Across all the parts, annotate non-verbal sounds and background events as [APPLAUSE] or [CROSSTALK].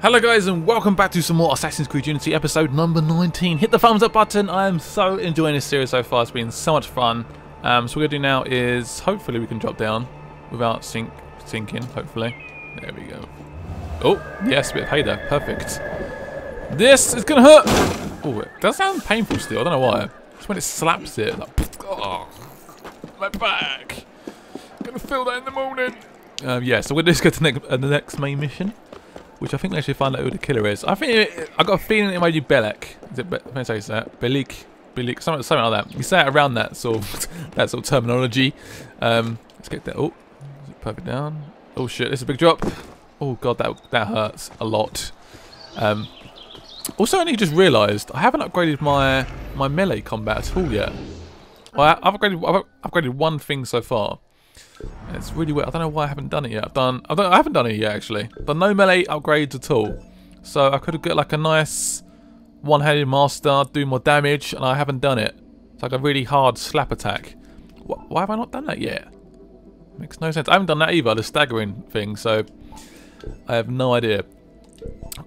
Hello guys and welcome back to some more Assassin's Creed Unity episode number 19. Hit the thumbs up button. I am so enjoying this series so far. It's been so much fun. Um, so what we're going to do now is hopefully we can drop down without sink sinking, hopefully. There we go. Oh, yes, bit of payday. Perfect. This is going to hurt. Oh, it does sound painful still. I don't know why. It's when it slaps it. Like, oh, my back. Gonna feel that in the morning. Um, yeah, so we're just go to the next, uh, the next main mission which I think they actually find out who the killer is. I think it, I got a feeling it might be Bellec. Is it? Be let me say that. Belik, Belik, something, something like that. You say it around that sort of [LAUGHS] that sort of terminology. Um, let's get that. Oh, perfect down. Oh shit, this is a big drop. Oh god, that that hurts a lot. Um, also, I only just realised I haven't upgraded my my melee combat at all yet. I've upgraded I've upgraded one thing so far. It's really weird. I don't know why I haven't done it yet. I've done. I, I haven't done it yet actually. But no melee upgrades at all. So I could have got like a nice one-handed master, do more damage, and I haven't done it. It's like a really hard slap attack. Why have I not done that yet? Makes no sense. I haven't done that either. The staggering thing. So I have no idea.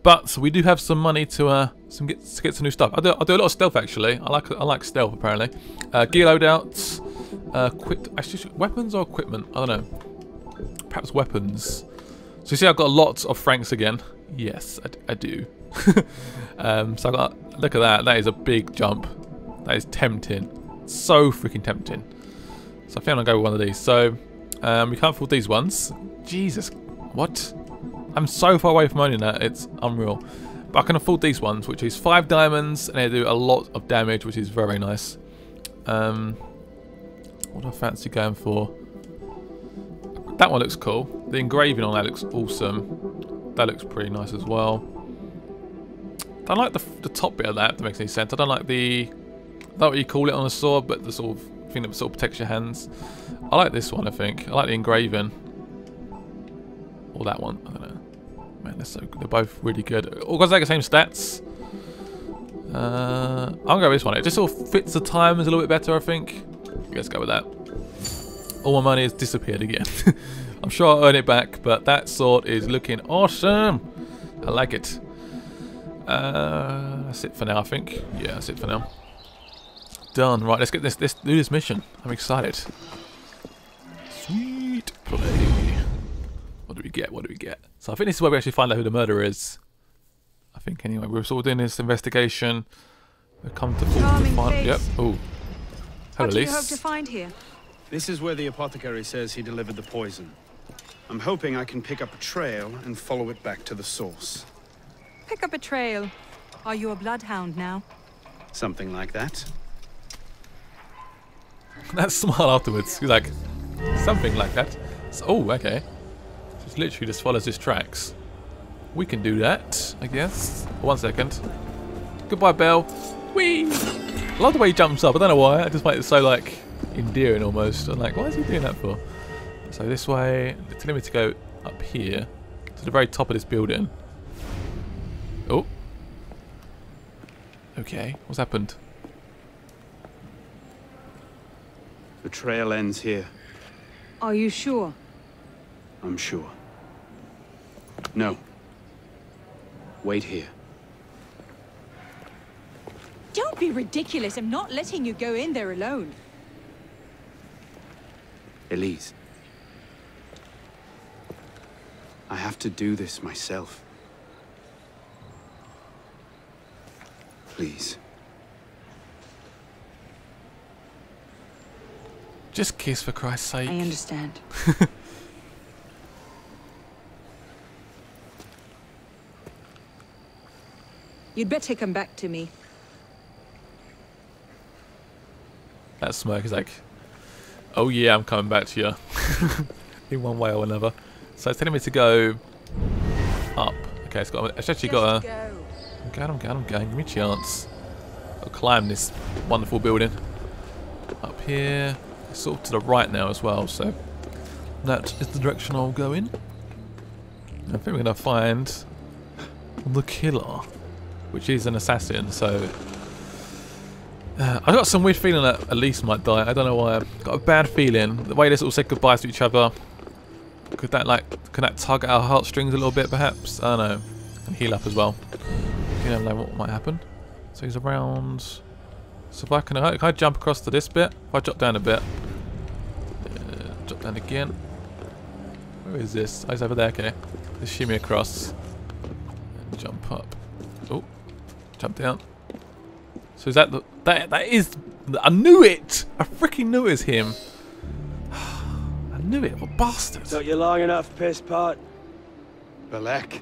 But we do have some money to uh some get to get some new stuff. I do I do a lot of stealth actually. I like I like stealth apparently. Uh, gear loadouts. Uh, quick, actually, weapons or equipment? I don't know. Perhaps weapons. So you see I've got lots of francs again. Yes, I, I do. [LAUGHS] um, so I got, look at that. That is a big jump. That is tempting. So freaking tempting. So I think I'll go with one of these. So um, we can't afford these ones. Jesus, what? I'm so far away from owning that. It's unreal. But I can afford these ones, which is five diamonds, and they do a lot of damage, which is very nice. Um, what I fancy going for? That one looks cool. The engraving on that looks awesome. That looks pretty nice as well. I don't like the, the top bit of that, that makes any sense. I don't like the... I don't what you call it on a sword, but the sort of thing that sort of protects your hands. I like this one, I think. I like the engraving. Or that one. I don't know. Man, they're so They're both really good. All guys like the same stats. Uh, I'll go with this one. It just sort of fits the timers a little bit better, I think. Let's go with that. All my money has disappeared again. [LAUGHS] I'm sure I'll earn it back, but that sword is looking awesome. I like it. Uh, that's it for now, I think. Yeah, that's it for now. Done. Right, let's get this. Let's do this mission. I'm excited. Sweet play. What do we get? What do we get? So I think this is where we actually find out who the murderer is. I think anyway. We're sort of doing this investigation. We come to, to find. Yep. Oh, what do you hope to find here? This is where the apothecary says he delivered the poison. I'm hoping I can pick up a trail and follow it back to the source. Pick up a trail. Are you a bloodhound now? Something like that. [LAUGHS] that smile afterwards. He's like, something like that. So, oh, okay. Just literally just follows his tracks. We can do that, I guess. One second. Goodbye, Belle. Whee! I love the way he jumps up. I don't know why. I just find it so like endearing almost. I'm like, why is he doing that for? So this way, they're telling me to go up here to the very top of this building. Oh. Okay, what's happened? The trail ends here. Are you sure? I'm sure. No. Wait here. Don't be ridiculous. I'm not letting you go in there alone. Elise. I have to do this myself. Please. Just kiss for Christ's sake. I understand. [LAUGHS] You'd better come back to me. That smirk is like, oh yeah, I'm coming back to you. [LAUGHS] In one way or another. So it's telling me to go up. Okay, it's got. It's actually Just got a. Go. I'm going. I'm going. I'm going. Give me a chance. I'll climb this wonderful building. Up here. It's sort of to the right now as well. So that is the direction I'll go in. I think we're gonna find the killer, which is an assassin. So [SIGHS] uh, I got some weird feeling that Elise might die. I don't know why. I've got a bad feeling. The way this all said goodbyes to each other. Could that like, could that tug at our heartstrings a little bit perhaps? I don't know. And heal up as well. You never know what might happen. So he's around. So if I can, can I jump across to this bit? If I drop down a bit, uh, drop down again. Where is this? Oh, he's over there. Okay, just shimmy across. And jump up. Oh, jump down. So is that the that that is? I knew it. I freaking knew it was him. [SIGHS] I knew it. What bastard? Took you long enough, piss pot. Bellec.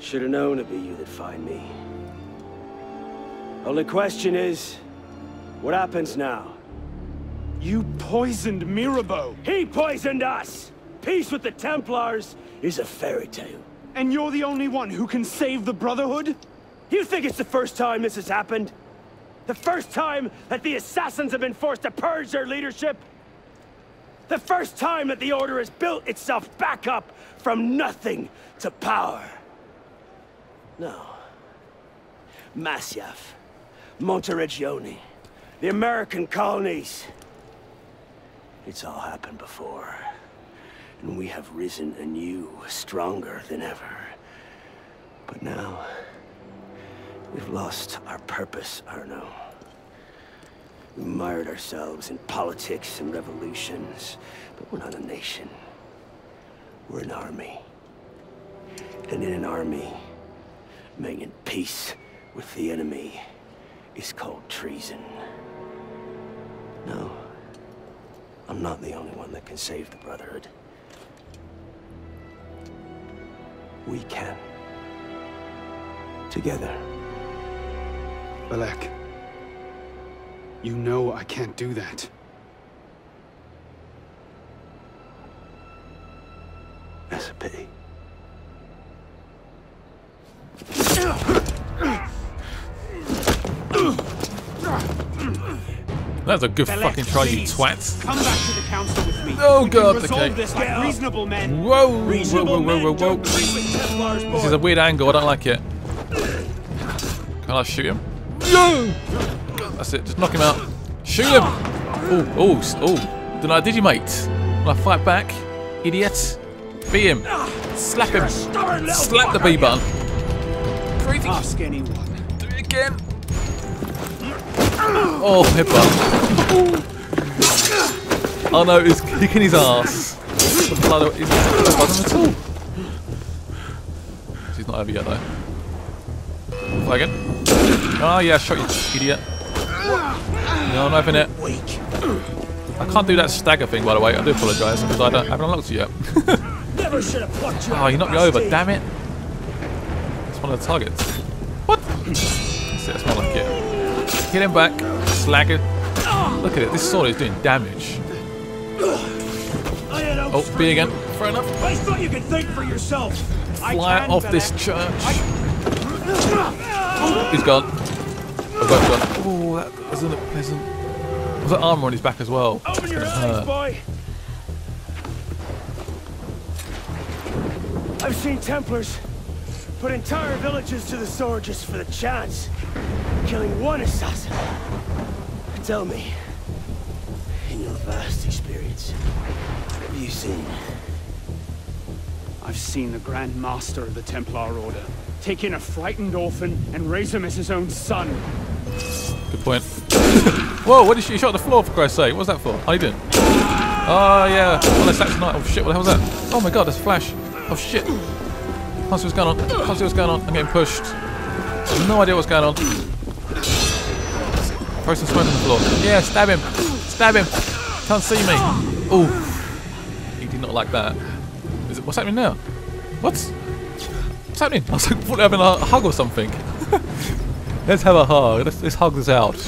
Should have known it'd be you that find me. Only question is, what happens now? You poisoned Mirabeau. He poisoned us! Peace with the Templars is a fairy tale. And you're the only one who can save the Brotherhood? You think it's the first time this has happened? The first time that the Assassins have been forced to purge their leadership? The first time that the Order has built itself back up from nothing to power? No. Masyaf, Monteriggioni, the American colonies. It's all happened before. And we have risen anew, stronger than ever. But now, we've lost our purpose, Arno. We mired ourselves in politics and revolutions, but we're not a nation. We're an army. And in an army, making peace with the enemy is called treason. No, I'm not the only one that can save the Brotherhood. We can. Together. Bellec. You know I can't do that. That's a pity. That's a good Bellec, fucking try, you please. twat. Come back to the council with me. Oh, We God, resolve okay. this like reasonable men. Whoa, whoa, whoa, whoa, whoa, whoa, whoa. don't treat with Templars, This is a weird angle, I don't like it. Can I shoot him? No! That's it, just knock him out. Shoot him! Oh, oh, oh. Did I, did you, mate? Will I fight back? Idiot. Beat him. Slap him. Slap the B button. Crazy. Ask anyone. Do it again. Oh, headbutt. Oh no, he's kicking his ass. The blood, he's not buzzing at all. He's not over yet though. Fly again. Oh yeah, shot you, idiot. No, I'm having it. I can't do that stagger thing, by the way. I do apologise because I don't I haven't unlocked it yet. Never should have plucked you. oh, you knocked me over. Damn it. It's one of the targets. What? That's it. That's more like it. Hit him back. Slag it. Look at it. This sword is doing damage. I Oh, B again. Fair enough. I thought you could think for yourself. Fly off this church. He's gone. They're both gone. Oh, that doesn't look pleasant. Was that armor on his back as well? Open your eyes, hurt. boy. I've seen Templars put entire villages to the sword just for the chance of killing one assassin. Tell me, in your vast experience, what have you seen? I've seen the Grand Master of the Templar Order take in a frightened orphan and raise him as his own son. Good point. [COUGHS] Whoa, what did you, shot the floor for Christ's sake? What was that for? You doing? Oh yeah, well that's actually not. Oh shit, what the hell was that? Oh my god, there's a flash. Oh shit. Can't see what's going on. Can't see what's going on. I'm getting pushed. No idea what's going on. Throw some smoke on the floor. Yeah, stab him. Stab him. Can't see me. Oh, he did not like that. Is it, what's happening now? What? What's happening? [LAUGHS] I was like, having a hug or something. Let's have a hug. Let's, let's hug this out. Press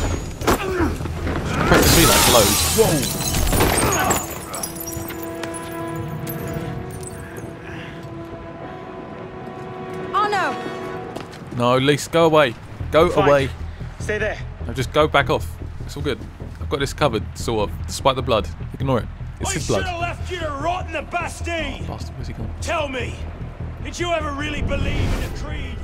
the B like blows. Whoa. Oh no! No, Lise, go away. Go Fine. away. Stay there. No, just go back off. It's all good. I've got this covered, sort of, despite the blood. Ignore it. It's I his should blood. have left you to rot in the Bastille. Bastard, where's he gone? Tell me, did you ever really believe in the Creed?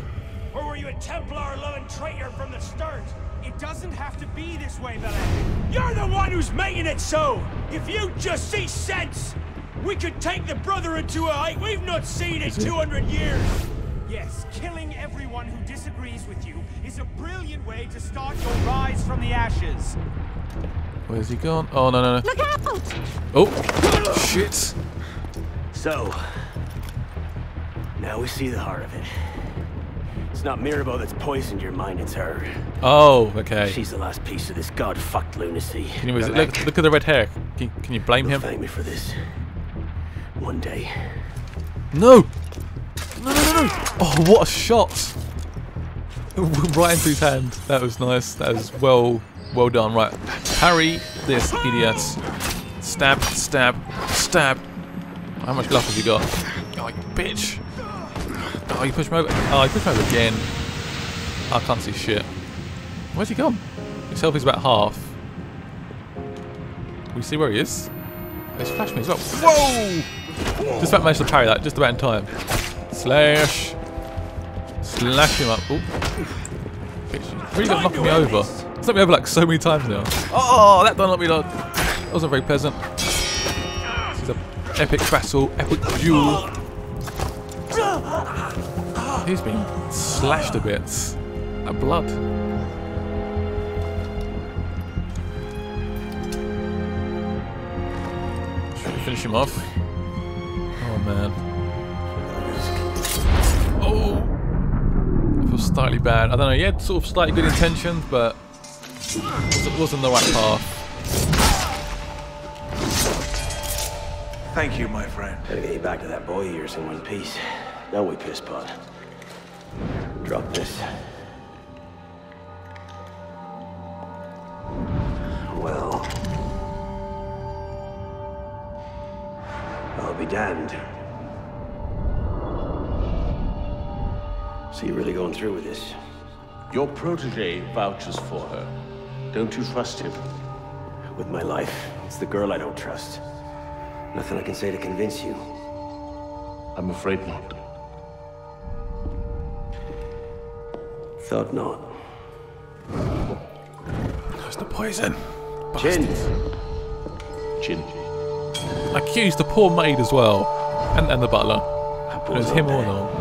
Or were you a Templar-loving traitor from the start? It doesn't have to be this way, Bellec. You're the one who's making it so! If you just see sense, we could take the Brotherhood to a height we've not seen in 200 years! Yes, killing everyone who disagrees with you is a brilliant way to start your rise from the ashes. Where's he gone? Oh, no, no, no. Look out! Oh, shit. So, now we see the heart of it. It's not Mirabeau that's poisoned your mind, it's her. Oh, okay. She's the last piece of this god-fucked lunacy. Anyways, look, look at the red hair. Can, can you blame He'll him? thank me for this. One day. No! No, no, no, no! Oh, what a shot! [LAUGHS] right into his hand. That was nice. That was well, well done. Right, parry this idiot. Stab, stab, stab. How much luck have you got? Oh, you bitch! Oh, you pushed me over. Oh, you pushed me over again. I can't see shit. Where's he gone? His health is about half. Can we see where he is? Oh, he's flashed me as well. Whoa! Just about managed to parry that, just about in time. Slash. Slash him up. Ooh. Bitch, really got knocking me over. It's knocked me over like so many times now. Oh, that done knock me like. That wasn't very pleasant. This is an epic battle, epic duel. He's been slashed a bit. A blood. Should we finish him off? Oh man. Oh! I feel slightly bad. I don't know, he had sort of slightly good intentions, but it wasn't the right path. Thank you, my friend. Gotta get you back to that boy of yours in one piece. Don't we, piss pot? Drop this. Well. I'll be damned. So you're really going through with this? Your protege vouches for her. Don't you trust him? With my life. It's the girl I don't trust. Nothing I can say to convince you. I'm afraid not. Thought not. That's the poison. Jin! Jin. Accused the poor maid as well. And, and the butler. It was him or not.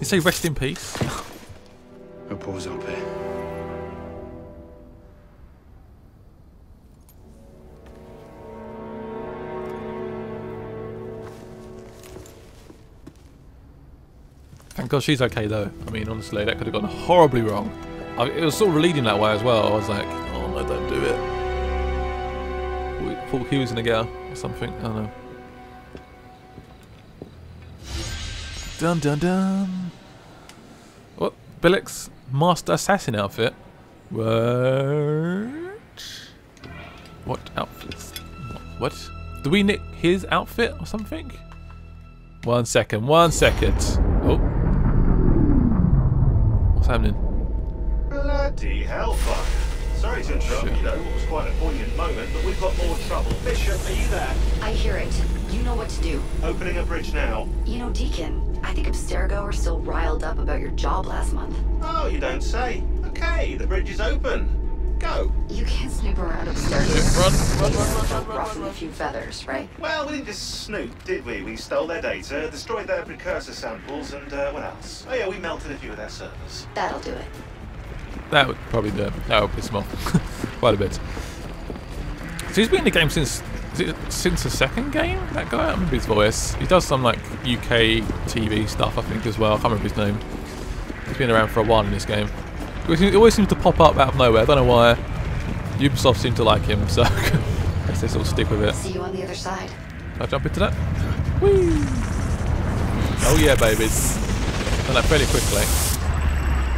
You say rest in peace? Repose en paix. Thank God she's okay though. I mean, honestly, that could have gone horribly wrong. I, it was sort of leading that way as well. I was like, oh no, don't do it. Thought he was gonna get her or something. I don't know. Dun dun dun. What? Billick's master assassin outfit? What? What outfits? What? Do we nick his outfit or something? One second, one second. Oh. What's happening? Bloody hellfire. Sorry to interrupt you though, it was quite a poignant moment, but we've got more trouble. Bishop, are you there? I hear it. You know what to do. Opening a bridge now. You know, Deacon, I think Abstergo are still riled up about your job last month. Oh, you don't say. Okay, the bridge is open. Go. You can't snoop around Abstergo. Run, run, run, run, run, run, Ruffling a few feathers, right? Well, we didn't just snoop, did we? We stole their data, destroyed their precursor samples, and uh, what else? Oh yeah, we melted a few of their servers. That'll do it. That would probably do it. That would piss him off quite a bit. So he's been in the game since is it since the second game. That guy, I remember his voice. He does some like UK TV stuff, I think, as well. I can't remember his name. He's been around for a while in this game. It always seems to pop up out of nowhere. I don't know why. Ubisoft seem to like him, so [LAUGHS] I guess they sort of stick with it. See you on the other side. Can I jump into that? Whee! Oh yeah, babies. Done that fairly quickly.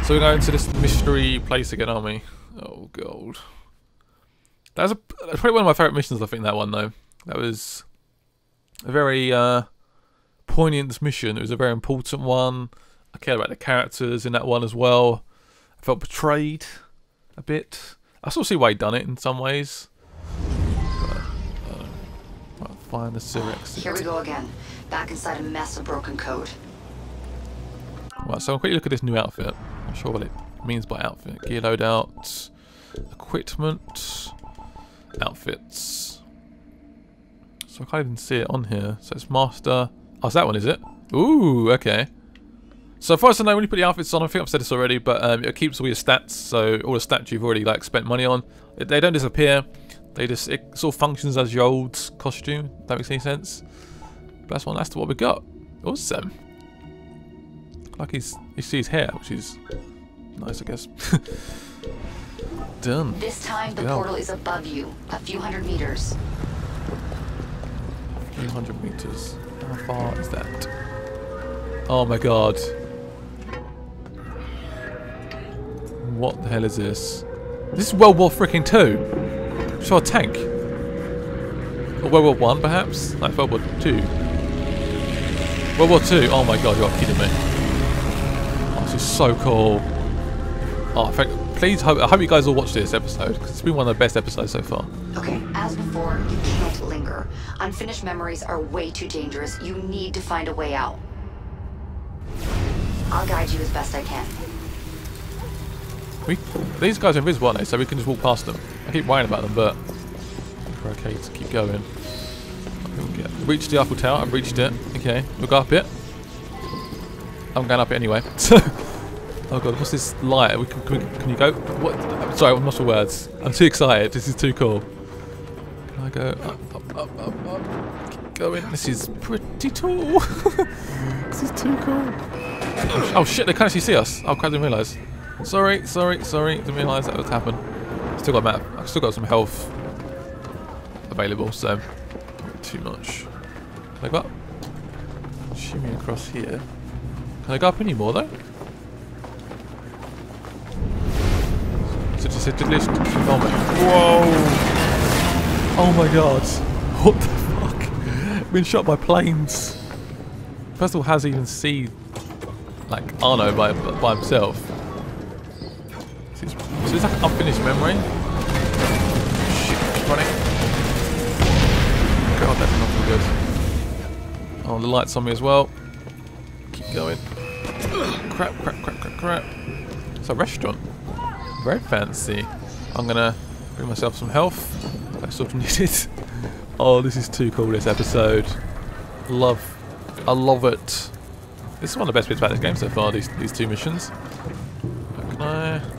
So we're going to this mystery place again, aren't we? Oh god. That was a, that's probably one of my favourite missions, I think, that one though. That was a very uh, poignant mission. It was a very important one. I cared about the characters in that one as well. Felt betrayed a bit. I still see why he'd done it in some ways. But, uh, find the Cyrex. Here we go again. Back inside a mess of broken code. Right, so I'll quickly look at this new outfit. I'm not sure what it means by outfit. Gear loadout, equipment, outfits. So I can't even see it on here. So it's master Oh, it's that one, is it? Ooh, okay. So far as I know, when you put the outfits on, I think I've said this already, but um, it keeps all your stats, so all the stats you've already like spent money on, they don't disappear. They just, it sort of functions as your old costume, if that makes any sense. But that's one, that's what we got. Awesome. Like he's, you see his hair, which is nice, I guess. [LAUGHS] Done. This time the portal is above you, a few hundred meters. 300 meters. How far is that? Oh my god. What the hell is this? This is World War freaking 2. Saw a tank. Or World War 1 perhaps? Like World War 2. World War 2. Oh my god, you're kidding me. Oh, this is so cool. Oh, thank, please, hope, I hope you guys all watch this episode because it's been one of the best episodes so far. Okay, as before, you can't linger. Unfinished memories are way too dangerous. You need to find a way out. I'll guide you as best I can. We, these guys are invisible, aren't they? So we can just walk past them. I keep worrying about them, but we're okay to keep going. Reached the Eiffel Tower. I've reached it. Okay, we'll go up it. I'm going up it anyway. [LAUGHS] oh god, what's this light? Can, can, we, can you go? What? Sorry, I'm not for words. I'm too excited. This is too cool. Can I go up, up, up, up, up? Keep going. This is pretty tall. [LAUGHS] this is too cool. Oh, oh shit, they can't actually see us. Oh, crap, I didn't realise. Sorry, sorry, sorry. Didn't realise that would happen. Still got map. I've still got some health available, so too much. Can I go up? Shimmy across here. Can I go up any more though? It just a? Oh my. Whoa! Oh my god! [LAUGHS] What the fuck? Been shot by planes. First of all, has even see like Arno by by himself. So it's, like an unfinished memory. Shit, keep running. God, that's not good. Oh, the lights on me as well. Keep going. Crap, crap, crap, crap, crap. It's a restaurant. Very fancy. I'm gonna bring myself some health. I sort of needed. Oh, this is too cool, this episode. Love. I love it. This is one of the best bits about this game so far, these, these two missions. Can I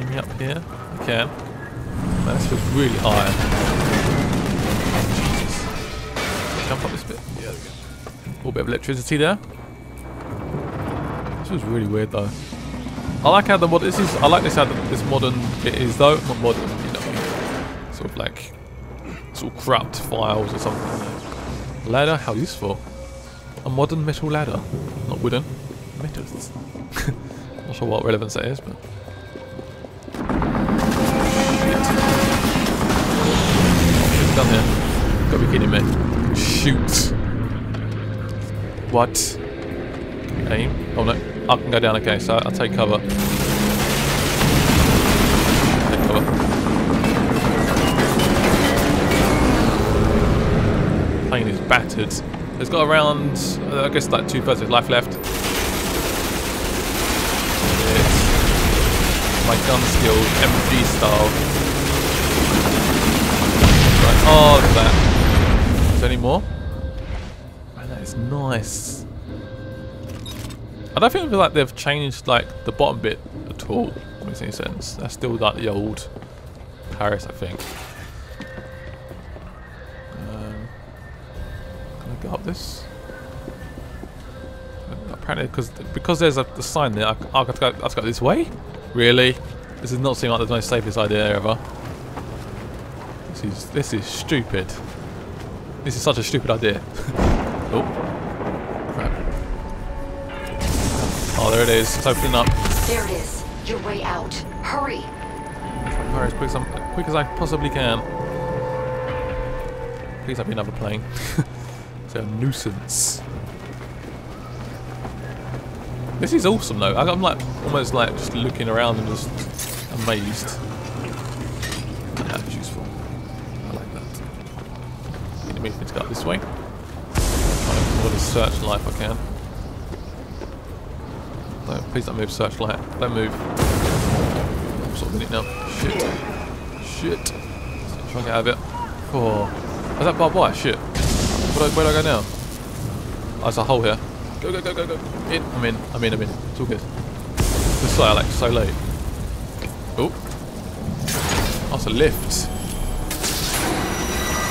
shimmy up here? I can. Man, this feels really high. Jesus. Jump up this bit. Yeah, there we go. A little bit of electricity there. This was really weird though. I like how the mod. This is. I like this how the, this modern bit is though. Not modern, you know. Sort of like sort of corrupt files or something. Ladder, how useful. A modern metal ladder, not wooden. Metals. [LAUGHS] not sure what relevance that is, but. Done here. Gotta be kidding me. Shoot. What? Aim. Oh no. I can go down, okay, so I'll take cover. Take cover. Plane is battered. It's got around, uh, I guess, like two thirds of life left. My gun skills, MG style. Oh, at that. Is there any more? Man, that is nice. I don't feel like they've changed like the bottom bit at all. That makes any sense. That's still like the old Paris, I think. Um, can I go up this? Apparently, because because there's a the sign there, I, I have to go. I have to go this way. Really? This does not seem like the most safest idea ever. This is this is stupid. This is such a stupid idea. [LAUGHS] oh, crap. Oh, there it is. It's opening up. There it is. Your way out. Hurry. Hurry as quick as, I'm, quick as I possibly can. Please have me another plane. [LAUGHS] it's a nuisance. This is awesome though. I'm like almost like just looking around and just amazed. This way. I want to search life I can. No, please don't move searchlight. Don't move. I'm sort of in it now. Shit. Shit. Try and get out of it. Oh. Is that barbed wire? Shit. Where do, I, where do I go now? Oh, there's a hole here. Go, go, go, go, go. In. I'm in. I'm in. I'm in. It's all good. This side, like, so late. Oh. It's a lift.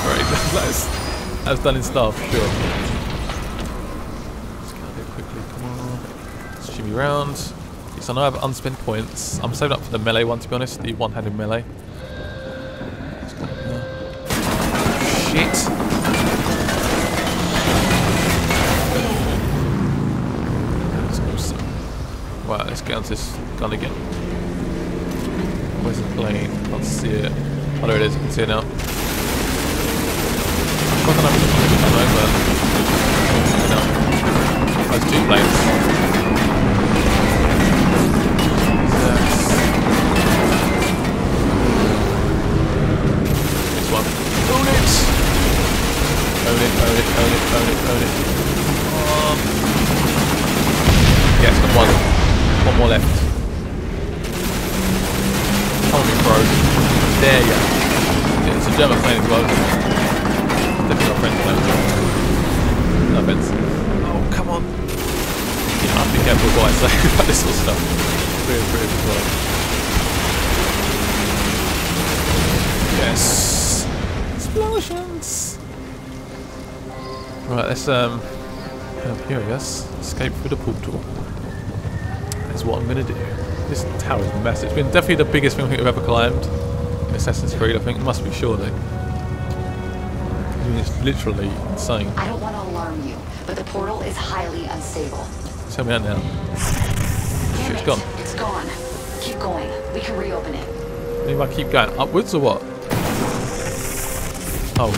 Right, [LAUGHS] that's done in for sure. Let's get out there quickly. Come on. Let's shimmy round. Yes, I know I have unspent points. I'm saving up for the melee one, to be honest. The one-handed melee. Shit. Wow, let's get onto this gun again. Where's the plane? Can't see it. Oh, there it is. I can see it now. I don't know if it's come over. No. Oh, two one. Own it! Own it, own it, own it, own it, on. Um. Yes, got one. One more left. Come on, bro. There you go. It's a German plane as well. Definitely got French plane. No offense. Oh, come on. Yeah, I have to be careful with what I say [LAUGHS] about this sort of stuff. Very brave good well. Yes. Explosions. Right, let's um head up here I guess. Escape through the portal. That's what I'm gonna do. This tower is massive. It's been definitely the biggest thing I think we've ever climbed in Assassin's Creed, I think. It must be surely. I mean, it's literally insane. I don't want to alarm you, but the portal is highly unstable. Me that now. Damn Shit's it. gone. It's gone. Keep going. We can reopen it. Do I keep going upwards or what? Oh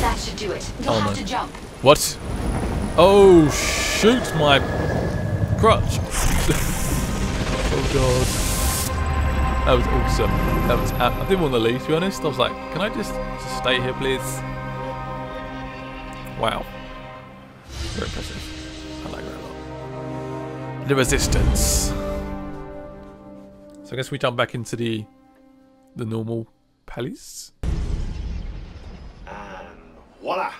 That should do it. You'll Oh, have no. to jump. What? Oh shoot my crutch. [LAUGHS] oh god. That was awesome. That was I didn't want to leave to be honest. I was like, can I just, just stay here please? Wow. Very impressive. The resistance. So I guess we jump back into the the normal palace. And voila!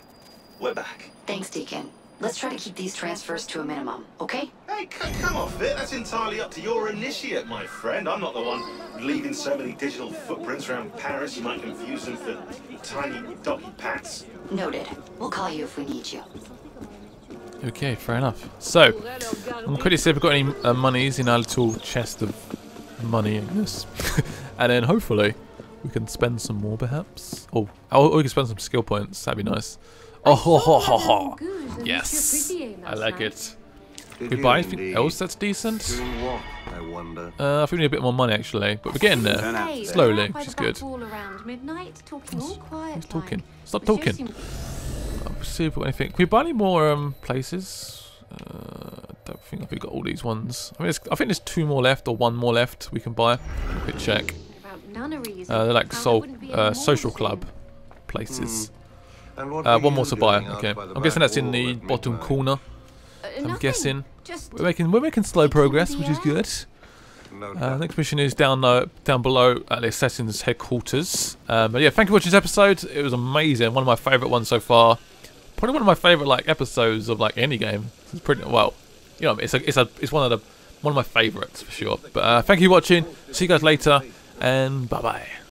We're back. Thanks, Deacon. Let's try to keep these transfers to a minimum, okay? Hey, c- come off it. That's entirely up to your initiate, my friend. I'm not the one leaving so many digital footprints around Paris you might confuse them for tiny doggy pats. Noted. We'll call you if we need you. Okay, fair enough. So, I'm going to quickly see if we've got any uh, monies in our little chest of money in this. [LAUGHS] and then hopefully we can spend some more perhaps. Oh, or we can spend some skill points. That'd be nice. Oh, ho, ho, ho, ho. Yes. I like it. Can we buy anything else that's decent? Doing I wonder? Uh, I think we need a bit more money actually, but we're getting there Hey, slowly, we're out by which is good. back around midnight, talking all quiet Who's talking? Stop talking. Seriously, I'll see if we've got anything. Can we buy any more um, places? Uh, I don't think we've got all these ones. I, mean, there's- I think there's two more left or one more left we can buy. Quick check. Uh, they're like soul, it wouldn't be uh, social club places. And Uh, one more to buy. Okay, I'm guessing that's in the bottom corner. Uh, I'm nothing. guessing. Just We're making we're making slow progress, which is good. Uh, next mission is down uh, down below at the Assassin's headquarters. Um, but yeah, thank you for watching this episode. It was amazing. One of my favourite ones so far. Probably one of my favourite like episodes of like any game. It's pretty well. You know, it's a it's a it's one of the one of my favourites for sure. But uh, thank you for watching. See you guys later, and bye bye.